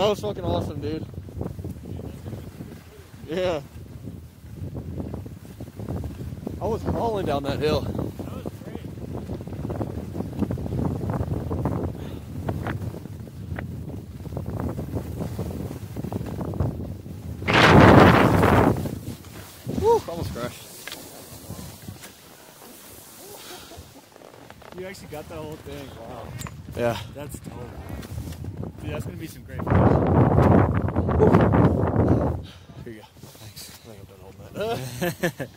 That was fucking awesome, dude. Yeah. I was crawling down that hill. That was great. Woo, almost crashed. You actually got that whole thing. Wow. Yeah. That's dope. Dude, that's gonna be some great fish. Here you go. Thanks. I think I'm done holding that.